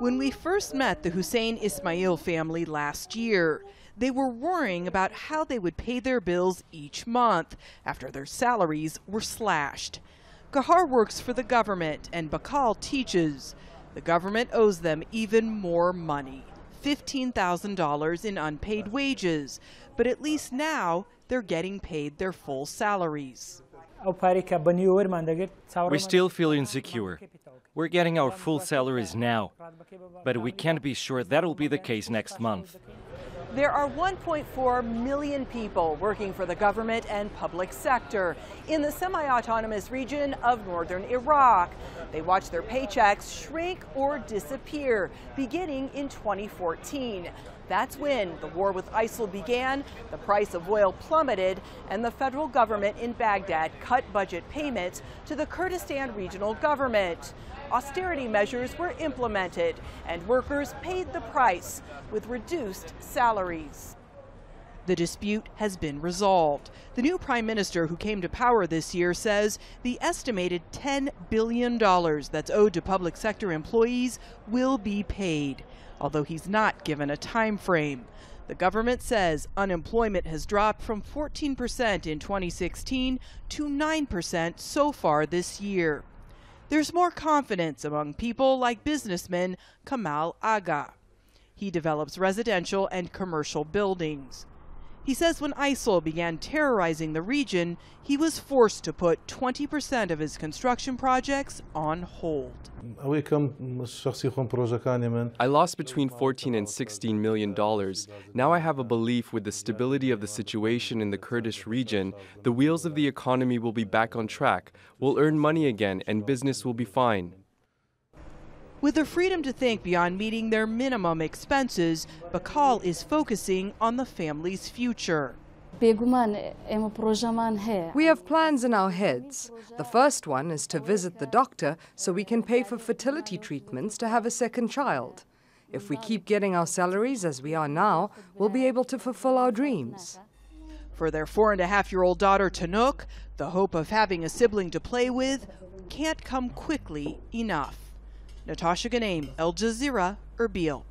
When we first met the Hussein Ismail family last year, they were worrying about how they would pay their bills each month after their salaries were slashed. Kahar works for the government and Bakal teaches. The government owes them even more money $15,000 in unpaid wages. But at least now they're getting paid their full salaries. We still feel insecure. We're getting our full salaries now, but we can't be sure that'll be the case next month. There are 1.4 million people working for the government and public sector in the semi autonomous region of northern Iraq. They watch their paychecks shrink or disappear beginning in 2014. That's when the war with ISIL began, the price of oil plummeted, and the federal government in Baghdad cut budget payments to the Kurdistan regional government austerity measures were implemented and workers paid the price with reduced salaries. The dispute has been resolved. The new prime minister who came to power this year says the estimated $10 billion that's owed to public sector employees will be paid, although he's not given a time frame. The government says unemployment has dropped from 14% in 2016 to 9% so far this year. There's more confidence among people like businessman Kamal Aga. He develops residential and commercial buildings. He says when ISIL began terrorizing the region, he was forced to put 20% of his construction projects on hold. I lost between 14 and 16 million dollars. Now I have a belief with the stability of the situation in the Kurdish region, the wheels of the economy will be back on track. We'll earn money again and business will be fine. With the freedom to think beyond meeting their minimum expenses, Bakal is focusing on the family's future. We have plans in our heads. The first one is to visit the doctor so we can pay for fertility treatments to have a second child. If we keep getting our salaries as we are now, we'll be able to fulfill our dreams. For their four and a half year old daughter, Tanuk, the hope of having a sibling to play with can't come quickly enough. Natasha Ghoneim, Al Jazeera, Erbil.